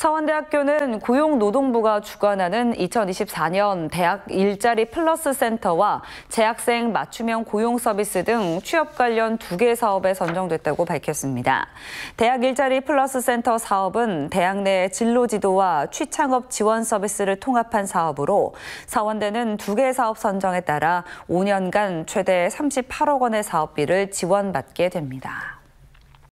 서원대학교는 고용노동부가 주관하는 2024년 대학 일자리 플러스 센터와 재학생 맞춤형 고용 서비스 등 취업 관련 두 개 사업에 선정됐다고 밝혔습니다. 대학 일자리 플러스 센터 사업은 대학 내 진로 지도와 취창업 지원 서비스를 통합한 사업으로 서원대는 두 개 사업 선정에 따라 5년간 최대 38억 원의 사업비를 지원받게 됩니다.